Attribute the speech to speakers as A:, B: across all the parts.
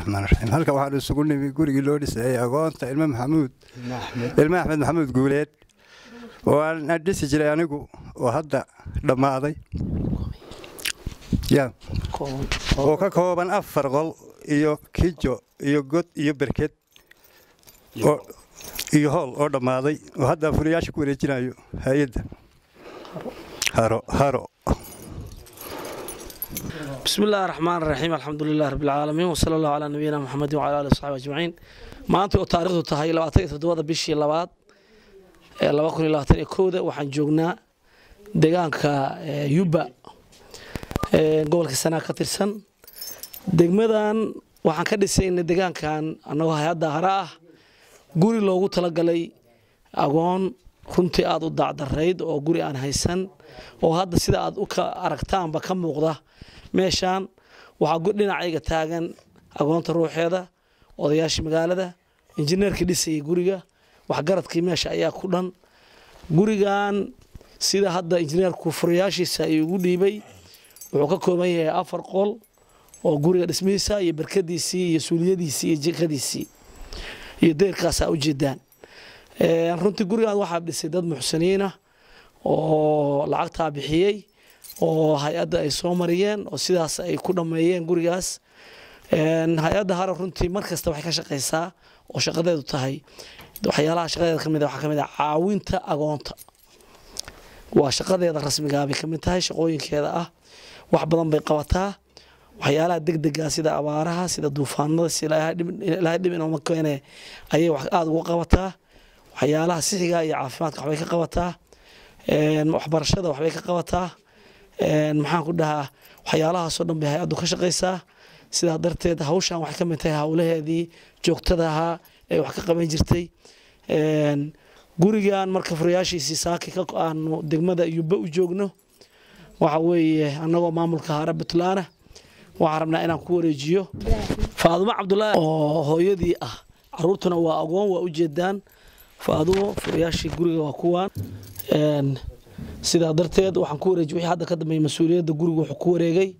A: raxmaan raxiim halka waxaan isugu nimi gurigii loo dhisayay agoonta ilmo maxamuud. Ilmo axmed maxamuud guuleed. Oo aan dhisi jiray anigu oo hadda dhammaaday. Oo ka kooban afar qol iyo kijo iyo god iyo berked iyo hool oo dhammaaday. Oo hadda furiyaasha ku wareejinayo hay'adda. Haro haro
B: bismi illaahi raxmaan raxiim alxamdulilahi rabbilcaalamiin wasala allahu calaa nabiyina maxamedin wacala ali wsaxbi ajmaciin maanta oo taarikhdu tahay labaatan iyo toddobada bishii labaad ee laba kun iyo labaatan iyo kowda waxaan joognaa deegaanka eh, yuba eh, gobolka sanaa ka tirsan. Degmadan waxaan ka dhisayna deegaankan annagoo hay'adda hare ah guri loogu tala agoon runtii aada u daacdarayd oo guri aan haysan oo hadda sida aad u ka aragtaanba ka muuqda meeshaan waxaa dhinacayga taagan agoonta ruuxeeda odayaashii magaalada injineerkii dhisayay guriga waxgaradkii meesha ayaa ku dhan. Gurigan sida hadda injineerku furayaashiisa ay ugu dhiibay wuxuu ka kooban yahay afar qol oo guriga dhismihiisa iyo barkadiisii iyo suuliyadiisii iyo jikadiisii iyo deyrkaasaa ujeedaan runtii gurigan waxaa dhisay dad muxsiniinah oo lacagtaa bixiyey oo hay'adda ay soo mariyeen oo sidaas ay ku dhammeeyeen gurigaas. Hay'adda hare runtii mar kasta waxay ka shaqaysaa oo shaqadeedu tahay. Waxyaalaha shaqadeeda ka mid waxaa ka mid ah caawinta agoonta. Waa shaqadeeda rasmigaa bay ka mid tahay shaqooyinkeeda ah. Wax badan bay qabataa. Waxyaalaha degdega sida abaaraha sida duufaanada si ilaahay dhib inooma keene ayay aada uga qabataa waxyaalaha sixiga iyo caafimaadka waxbay ka qabataa waxbarashada waxbay ka qabataa maxaan ku dhahaa waxyaalahaasoo dhan bay hay'addu ka shaqaysaa. Sidaa darteed hawshan waxay ka mid tahay howlaheedii joogtada ahaa ee wax ka qaban jirtay. Gurigan marka furayaashiisii saaki aanu degmada yuba u joogno waxa weeye annagoo maamulka hare puntland waxaan rabnaa inaan ku wareejiyo. Faadumo cabdulaahi oo hooyadii ah caruurtuna waa agoon waa ujeedaan faadumo furayaashii guriga waa kuwaan sidaa darteed waxaan ku wareejiy wixii hadda ka dambeeya mas'uuliyadda guriga wuxuu ku wareegay.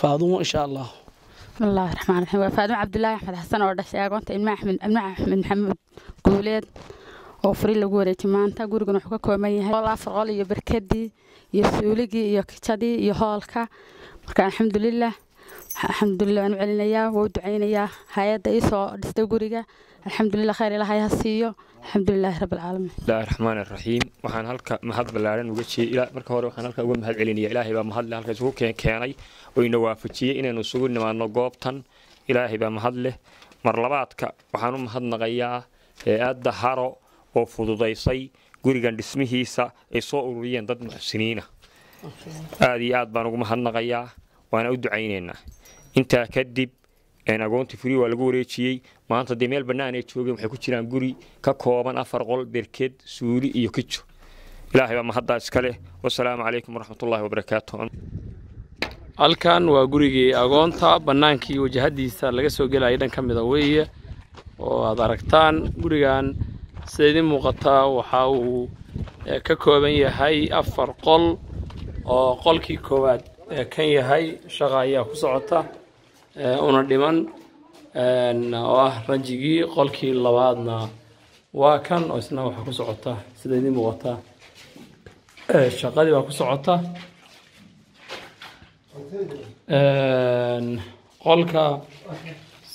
B: Faadumo insha allah
C: bismillahi raxmaan raxiim waa faadumo cabdulaahi axmed xasan oo dhashay agoonta ilma axmed ilma axmed maxamuud guuleed oo furi lagu wareejiyay. Maanta gurigan wuxuu ka kooban yahay qol afar qol iyo barkadii iyo suuligii iyo kijadii iyo hoolka. Marka alxamdulilah alxamdulilah waan u celinayaa waa u ducaynayaa. Hay'adda iisoo dhistay guriga alxamdulilah khayr ilaahay ha siiyo. Alxamdulilahi rabbi alcaalamiin
D: bismillahi raxmaani raxiim waxaan halka mahad ballaaran uga marka hore waxaan halka uga mahad celinaya ilaahay baa mahad leh halka isugu keenay. Oo ina waafajiyey inaynu isugu nimaadno goobtan. Ilaahay baa mahad leh. Mar labaadka waxaan u mahadnaqayaa hay'adda haro oo fududaysay gurigan dhismihiisa ay soo ururiyeen dad muxsiniina. Aada iyo aad baan ugu mahadnaqayaa waana u ducaynaynaa intaa kadib agoontii furi waa lagu wareejiyey. Maanta dee meel bannaan ay joogeen waxay ku jiraan guri ka kooban afar qol berked suuli iyo kijo ilaahay baa mahaddaa iska leh. Wasalaamu calaykum waraxmatullaahi wabarakaatu
E: halkan waa gurigii agoonta. Bannaankii wajahadiisa laga soo gelaya dhan ka mida weeye. Oo aad aragtaan gurigan sida idin muuqataa waxa uu ka kooban yahay afar qol. Oo qolkii koowaad kan yahay shaqa ayaa ku socota una dhiman oo ah rajigii qolkii labaadna. Waa kan oo isna waxaa ku socota sida idin muuqata. Shaqadii baa ku socota. Qolka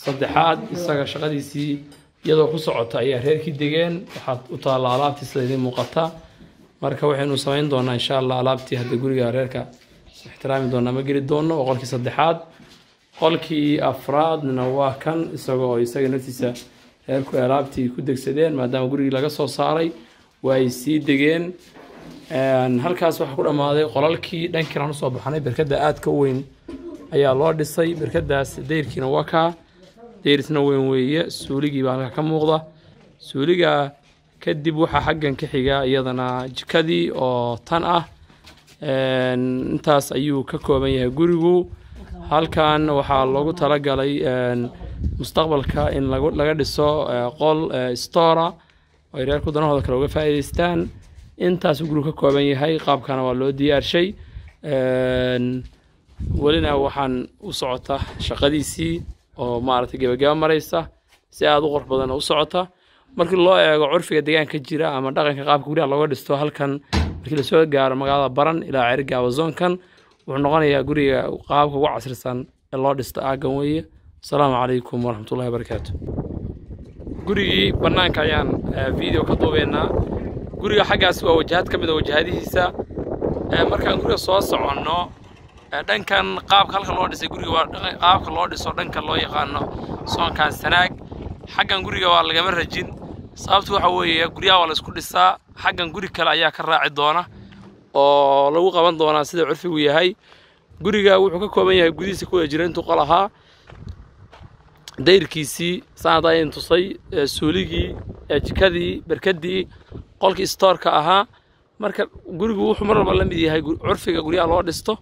E: saddexaad isaga shaqadiisii iyadoo ku socota ayaa reerkii degeen. Waxaad u taalla alaabtii sida idin muuqata. Marka waxaynu samayn doonaa insha allah alaabtii hadda guriga reerka. Ixtiraami doonaa ma geli doono waa qolkii saddexaad qolkii afraadna waa kan isagoo isaga naftiisa reerku alaabtii ku degsadeen maadaama gurigii laga soo saaray waa ay sii degeen. Halkaas waxaa ku dhammaaday qolalkii dhankiin aan u soo baxnay berkada aadka u weyn ayaa loo dhisay. Berkadaas dayrkiina waa kaa dayrisna weyn weeye. Suuligii baa halka ka muuqda. Suuliga kadib waxaa xaggan ka xiga iyadana jikadii oo tan ah. Intaas ayuu ka kooban yahay gurigu halkan waxaa loogu talagalay mustaqbalka in laga dhiso qol stora ay reerku danahooda kale uga faa'iidaystaan. Intaas gurigu ka kooban yahay qaabkana waa loo diyaarshay welina waxaan u socota shaqadiisii oo maaragtay gebagaba maraysa si aada u qurux badan u socota. Markii loo eego curfiga deegaanka jira ama dhaqanka qaabka guryaha looga dhisto halkan markii la soo gaaro magaalada baran ilaa cergaaba zoonkan wuxuu noqonayaa guriga qaabka ugu casrisan ee loo dhisto aaggan weeye. Asalaamu calaykum waraxmatullahi wabarakaatu. Gurigii bannaanka ayaan video ka duubeynaa guriga xaggaas waa wajahad ka mid a wajahadihiisa markaan guriga soo soconno dhankan qaabka halka loo dhisay guriga waa qaabka loo dhiso dhanka loo yaqaano soonkan sanaag. Xaggan guriga waa lagama rajin. Sababtu waxa weeye guryaha waa la isku dhisaa. Xaggan guri kale ayaa ka raaci doona oo lagu qaban doonaa sida curfigu yahay. Guriga wuxuu ka kooban yahay gudihiisa kuwada jira intuu qol ahaa dayrkiisii saanad ayan tusay suuligii jikadii berkadii qolkii stoorka ahaa. Marka gurigu wuxuu mar walba la mid yahay curfiga guryaha loo dhisto.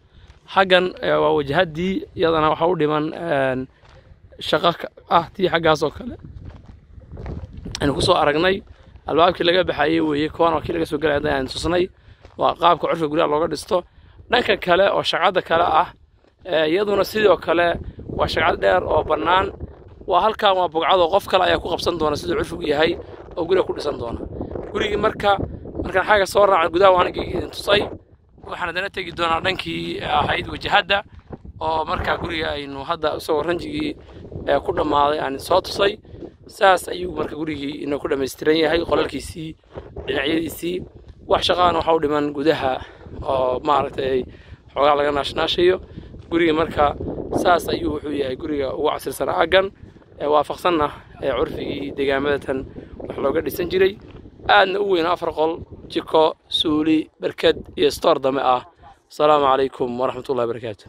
E: Xaggan waa wajahadii iyadana waxa u dhiman shaqo ah tii xaggaas oo kale. Aynu ku soo aragnay albaabkii laga baxayey weeye kuwan waa kii laga soo gelay hadda aan tusnay waa qaabka curfiga guryaha looga dhisto. Dhanka kale oo shaqada kale ah iyaduna sidoo kale waa shaqad dheer oo bannaan. Waa halkan waa bugcadoo qof kale ayaa ku qabsan doona siduu curfigu yahay oo guriga ku dhisan doona. Gurigii marka markaan xagga soo raacan gudaha waanigii idin tusay. Waxaan haddana tegi doonaa dhankii ahayd wajahadda oo markaa guriga aynu hadda isagoo ranjigii ku dhammaaday aan soo tusay. Saas ayuu marka gurigii inoo ku dhammaystiran yahay qolalkiisii dhinacyadiisii wax shaqaana waxa u dhiman gudaha oo maaragtay xoogaa laga naashnaashayo guriga marka saas ayuu wuxuu yahay guriga ugu casirsan aaggan waafaqsanna curfigii deegaamadatan wax looga dhisan jiray. Aadna u weyn afar qol jiko suuli berked iyo stoor dame ah. Asalaamu calaykum waraxmatullahi wabarakaatu